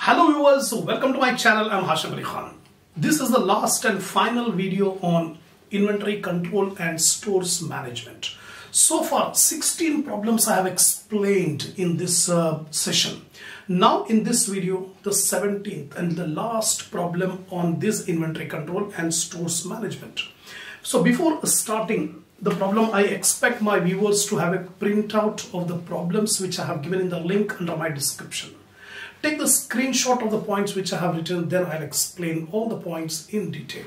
Hello viewers, welcome to my channel. I'm Hashim Ali Khan. This is the last and final video on inventory control and stores management. So far 16 problems I have explained in this uh, session. Now in this video the 17th and the last problem on this inventory control and stores management. So before starting the problem I expect my viewers to have a printout of the problems which I have given in the link under my description. Take the screenshot of the points which I have written, then I'll explain all the points in detail.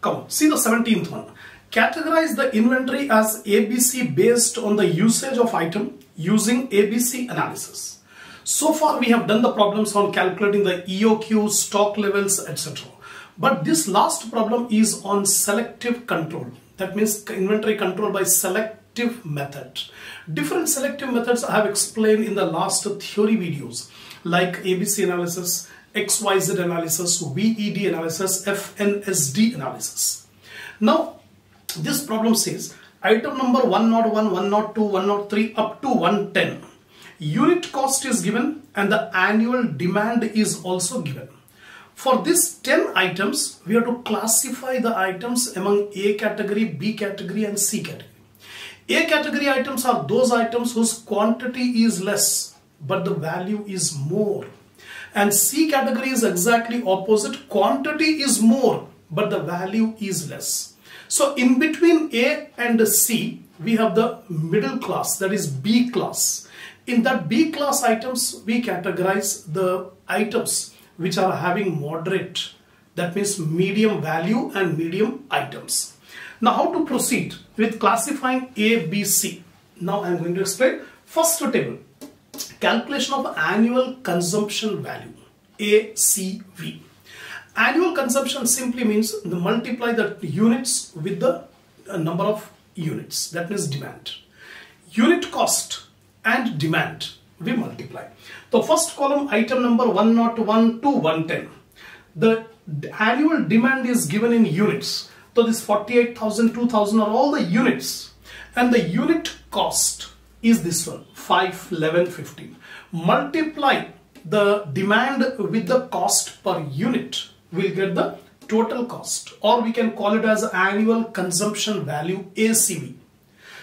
Come on, see the 17th one. Categorize the inventory as ABC based on the usage of item using ABC analysis. So far we have done the problems on calculating the EOQ, stock levels, etc. But this last problem is on selective control. That means inventory control by selective method. Different selective methods I have explained in the last theory videos like ABC analysis, XYZ analysis, VED analysis, FNSD analysis. Now, this problem says item number 101, 102, 103 up to 110. Unit cost is given and the annual demand is also given. For these 10 items, we have to classify the items among A category, B category and C category. A category items are those items whose quantity is less but the value is more and C category is exactly opposite. Quantity is more, but the value is less. So in between A and C, we have the middle class, that is B class. In that B class items, we categorize the items which are having moderate, that means medium value and medium items. Now how to proceed with classifying A, B, C? Now I am going to explain. First table, calculation of annual consumption value ACV. Annual consumption simply means the multiply the units with the uh, number of units that means demand. Unit cost and demand we multiply. The first column item number 101 to 110. The annual demand is given in units. So this 48,000, 2,000 are all the units and the unit cost is this one 5 11 15 multiply the demand with the cost per unit will get the total cost or we can call it as annual consumption value ACV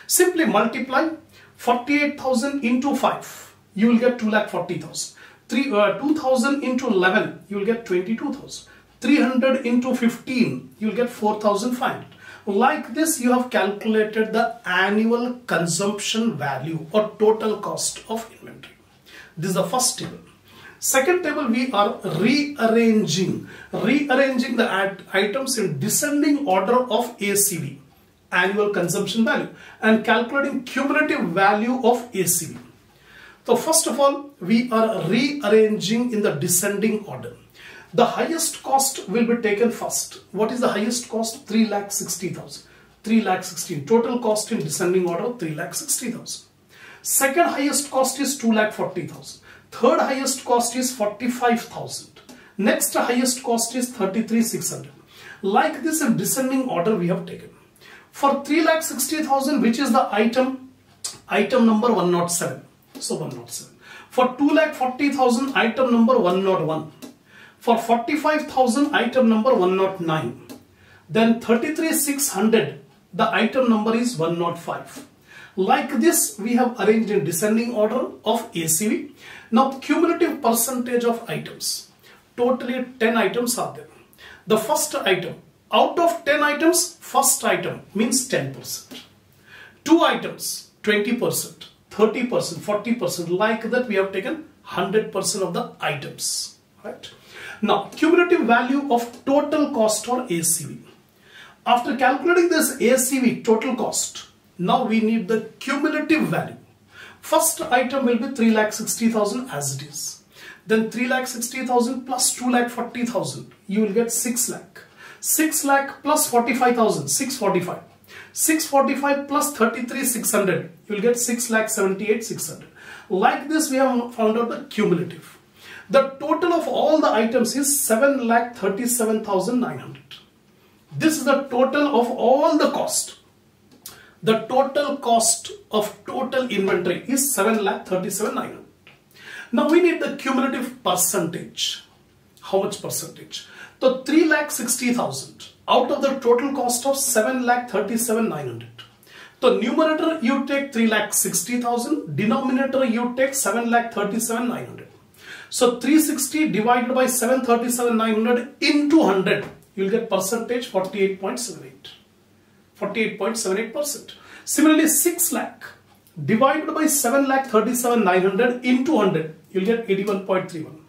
simply multiply 48,000 into 5 you will get 2,40,000 3 uh, 2000 into 11 you will get 22,000 300 into 15 you will get 4,500 like this you have calculated the annual consumption value or total cost of inventory. This is the first table. Second table we are rearranging, rearranging the items in descending order of ACV, annual consumption value and calculating cumulative value of ACV. So first of all we are rearranging in the descending order. The highest cost will be taken first. What is the highest cost? 3 lakh 60,000. 3 lakh 16. Total cost in descending order 3 lakh 60,000. Second highest cost is 2 lakh 40,000. Third highest cost is 45,000. Next highest cost is 33,600. Like this in descending order we have taken. For 3 lakh 60,000 which is the item, item number 107. So 107. For 2 lakh 40,000 item number 101 for 45,000 item number 109. Then 33,600 the item number is 105. Like this we have arranged in descending order of ACV. Now cumulative percentage of items. Totally 10 items are there. The first item out of 10 items first item means 10%. Two items 20%, 30%, 40% like that we have taken 100% of the items. Right. Now, cumulative value of total cost or ACV. After calculating this ACV total cost, now we need the cumulative value. First item will be 3,60,000 as it is. Then 3,60,000 plus 2,40,000, you will get 6 lakh. 6 lakh plus 45,000, 645. 645 plus 33 600 you will get 6 lakh 78 600 like this we have found out the cumulative the total of all the items is 7 lakh 37,900 this is the total of all the cost the total cost of total inventory is 7 lakh 37,900 now we need the cumulative percentage how much percentage so 3 lakh 60,000 out of the total cost of 7 lakh 37,900. So numerator you take 3 lakh 60,000, denominator you take 7 lakh 37,900. So 360 divided by 737,900 into 100, you will get percentage 48.78. 48.78%. Similarly 6 lakh divided by 7 lakh 37,900 into 100, you will get 81.31.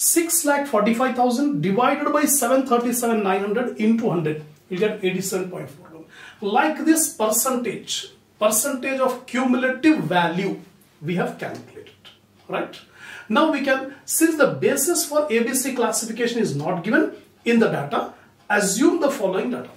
6 lakh 45,000 divided by 737 900 into 100 you'll get 87.41 like this percentage percentage of cumulative value we have calculated right now we can since the basis for ABC classification is not given in the data assume the following data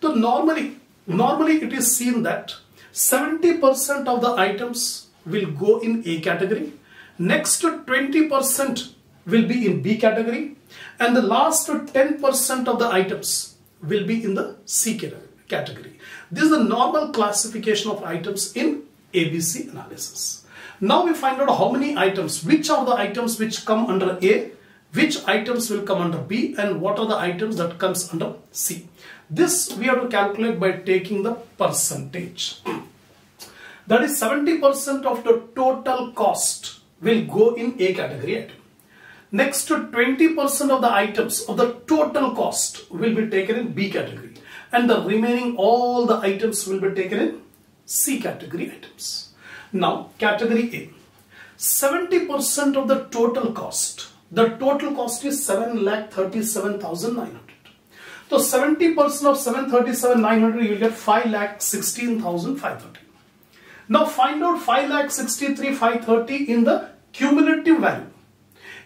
so normally normally it is seen that 70% of the items will go in A category next to 20% will be in B category and the last 10% of the items will be in the C category. This is the normal classification of items in ABC analysis. Now we find out how many items, which are the items which come under A, which items will come under B and what are the items that comes under C. This we have to calculate by taking the percentage. that is 70% of the total cost will go in A category item. Next to 20% of the items of the total cost will be taken in B category and the remaining all the items will be taken in C category items. Now category A, 70% of the total cost, the total cost is 7,37,900. So 70% of 737,900 you will get 5,16,530. Now find out 5,63,530 in the cumulative value.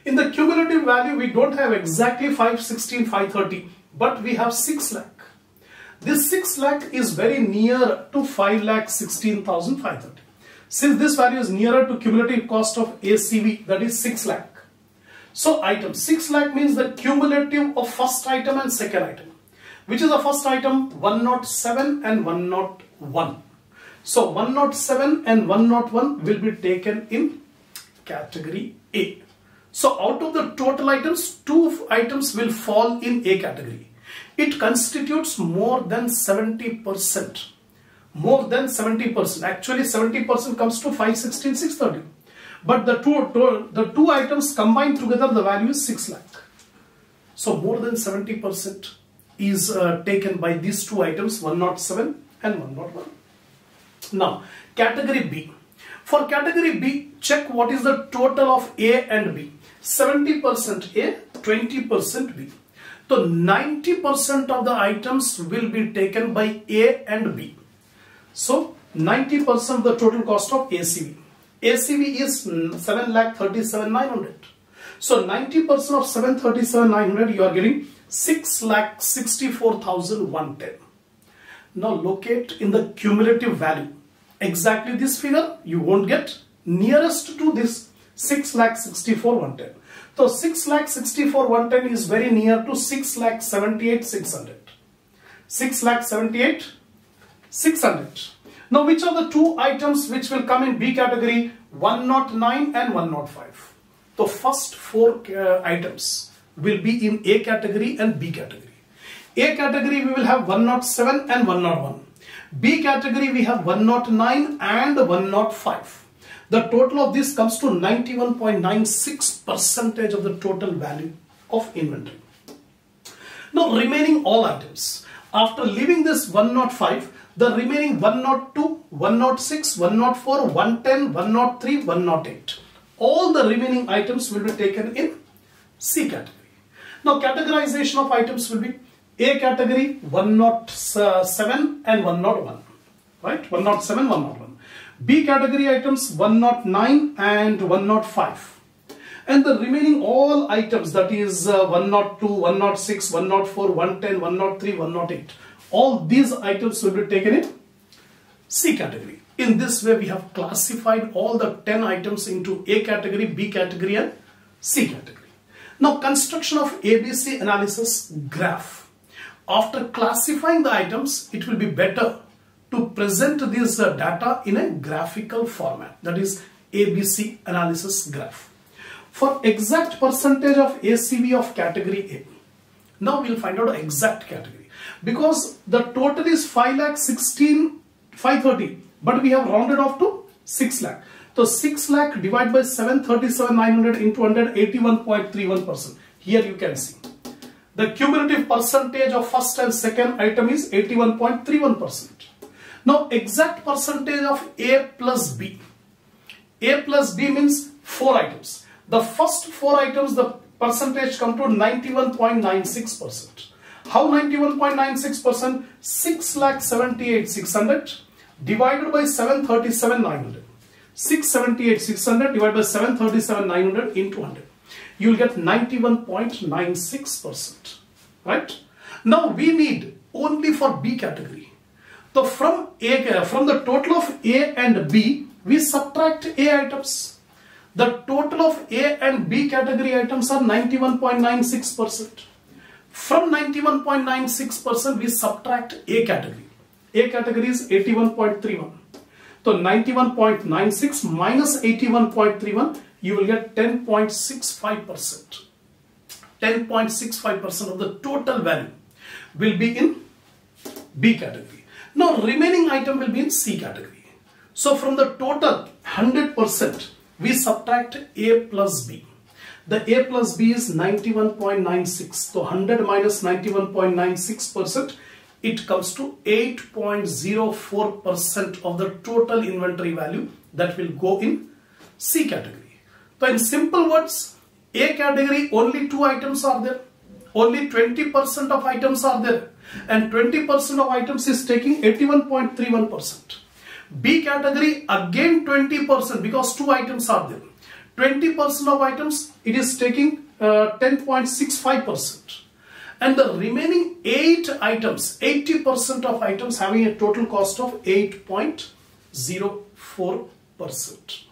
In the cumulative value, we don't have exactly 516, 530, but we have 6 lakh. This 6 lakh is very near to 5 lakh 16,530. Since this value is nearer to cumulative cost of ACV, that is 6 lakh. So item 6 lakh means the cumulative of first item and second item. Which is the first item? 107 and 101. So 107 and 101 will be taken in category A. So out of the total items, two items will fall in A category. It constitutes more than 70%. More than 70%. Actually 70% comes to 516, 630. But the two, the two items combined together, the value is 6 lakh. So more than 70% is uh, taken by these two items, 107 and 101. Now, category B. For category B, check what is the total of A and B. 70% A, 20% B. So 90% of the items will be taken by A and B. So 90% of the total cost of ACV. ACV is 7,37,900. So 90% of 737,900 you are getting 6,64,110. Now locate in the cumulative value. Exactly this figure you won't get nearest to this 6,64,110. So 6,64,110 is very near to 6,78,600. 6,78,600. Now which are the two items which will come in B category 109 and 105. The first four uh, items will be in A category and B category. A category we will have 107 and 101. B category we have 109 and 105. The total of this comes to 91.96 percentage of the total value of inventory. Now remaining all items. After leaving this 105, the remaining 102, 106, 104, 110, 103, 108. All the remaining items will be taken in C category. Now categorization of items will be A category 107 and 101. Right? 107, 101. B category items 109 and 105 and the remaining all items that is uh, 102, 106, 104, 110, 103, 108 all these items will be taken in C category. In this way, we have classified all the 10 items into A category, B category and C category. Now, construction of ABC analysis graph. After classifying the items, it will be better to present this uh, data in a graphical format that is ABC analysis graph. For exact percentage of ACV of category A. Now we'll find out exact category because the total is 5 lakh 16 530 but we have rounded off to 6 lakh. So 6 lakh divided by 737 900 into 100 81.31 percent. Here you can see the cumulative percentage of first and second item is 81.31 percent. Now exact percentage of A plus B. A plus B means 4 items. The first 4 items the percentage come to 91.96 percent. How 91.96 percent? 6 lakh 78 600 divided by 737 900. 678 600 divided by 737 900 into 100. You will get 91.96 percent. Right? Now we need only for B category so from A, from the total of A and B, we subtract A items. The total of A and B category items are 91.96%. From 91.96%, we subtract A category. A category is 81.31. So 91.96 minus 81.31, you will get 10.65%. 10.65% of the total value will be in B category. Now remaining item will be in C category. So from the total 100% we subtract A plus B. The A plus B is 91.96. So 100 minus 91.96% it comes to 8.04% of the total inventory value that will go in C category. So in simple words, A category only two items are there. Only 20% of items are there and 20% of items is taking 81.31%. B category again 20% because two items are there. 20% of items it is taking 10.65% uh, and the remaining 8 items 80% of items having a total cost of 8.04%.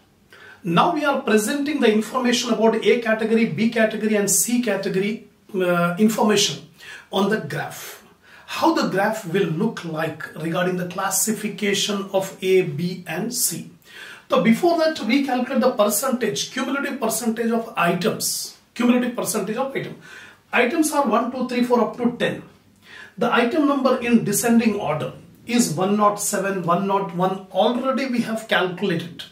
Now we are presenting the information about A category, B category and C category uh, information on the graph how the graph will look like regarding the classification of A, B and C. So before that we calculate the percentage, cumulative percentage of items, cumulative percentage of item. Items are 1, 2, 3, 4 up to 10. The item number in descending order is 107, 101 already we have calculated.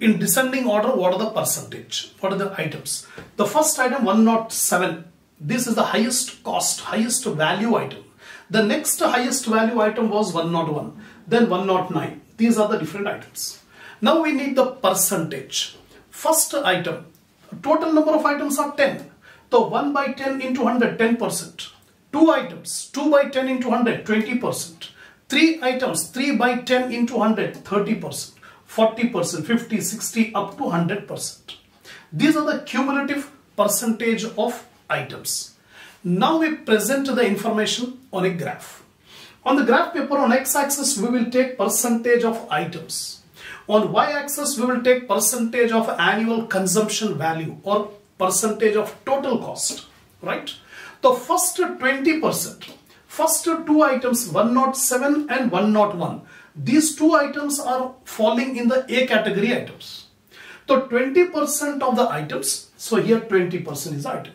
In descending order what are the percentage? What are the items? The first item 107 this is the highest cost, highest value item the next highest value item was 101, then 109. These are the different items. Now we need the percentage. First item, total number of items are 10. So 1 by 10 into 100, 10%. 2 items, 2 by 10 into 100, 20%. 3 items, 3 by 10 into 100, 30%. 40%, 50, 60 up to 100%. These are the cumulative percentage of items. Now we present the information on a graph. On the graph paper on x-axis we will take percentage of items. On y-axis we will take percentage of annual consumption value or percentage of total cost. Right? The first 20%, first two items 107 and 101. These two items are falling in the A category items. So 20% of the items, so here 20% is item.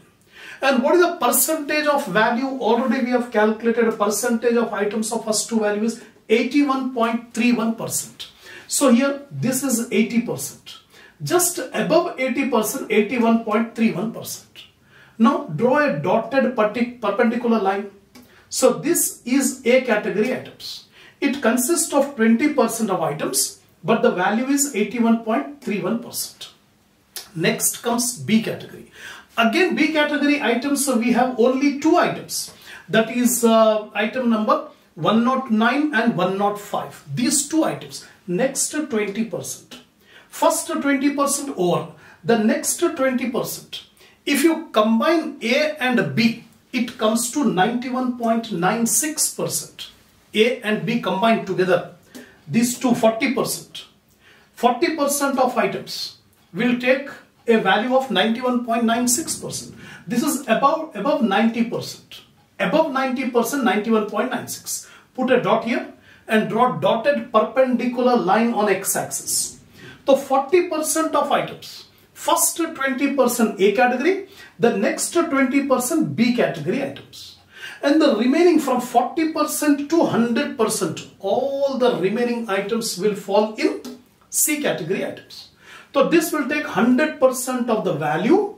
And what is the percentage of value? Already we have calculated a percentage of items of first two values 81.31%. So here this is 80%. Just above 80%, 81.31%. Now draw a dotted perpendicular line. So this is A category items. It consists of 20% of items but the value is 81.31%. Next comes B category. Again B category items so we have only two items. That is uh, item number 109 and 105 these two items next 20% first 20% or the next 20% if you combine A and B it comes to 91.96% A and B combined together these two 40%. 40% of items will take a value of 91.96%. This is above, above 90%. Above 90%, 91.96. Put a dot here and draw dotted perpendicular line on x-axis. So 40% of items, first 20% A category, the next 20% B category items. And the remaining from 40% to 100%, all the remaining items will fall in C category items. So this will take 100% of the value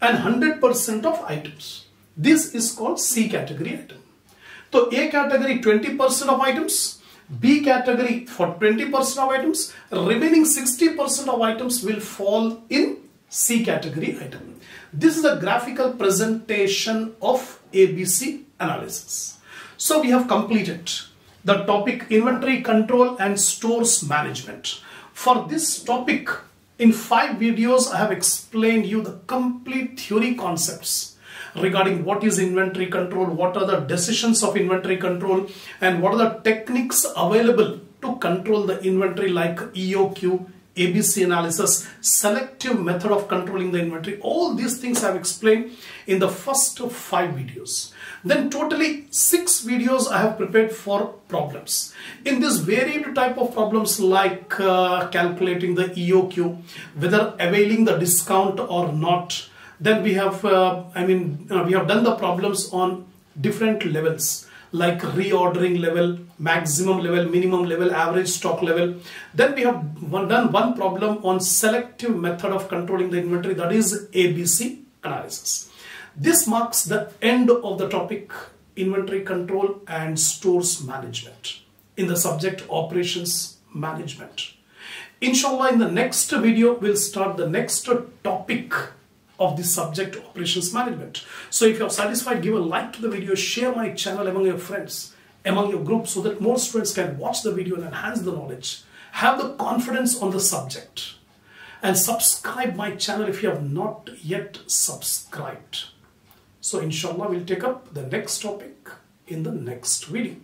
and 100% of items. This is called C category item. So A category 20% of items, B category for 20% of items, remaining 60% of items will fall in C category item. This is a graphical presentation of ABC analysis. So we have completed the topic inventory control and stores management. For this topic, in five videos, I have explained you the complete theory concepts regarding what is inventory control, what are the decisions of inventory control, and what are the techniques available to control the inventory like EOQ, ABC analysis, selective method of controlling the inventory. All these things I have explained in the first five videos. Then totally six videos I have prepared for problems. In this varied type of problems like uh, calculating the EOQ, whether availing the discount or not. Then we have, uh, I mean, uh, we have done the problems on different levels like reordering level, maximum level, minimum level, average stock level. Then we have one, done one problem on selective method of controlling the inventory that is ABC analysis. This marks the end of the topic inventory control and stores management in the subject operations management. Inshallah in the next video we'll start the next topic of the subject operations management. So if you're satisfied, give a like to the video, share my channel among your friends, among your group so that more students can watch the video and enhance the knowledge. Have the confidence on the subject and subscribe my channel if you have not yet subscribed. So inshallah we'll take up the next topic in the next video.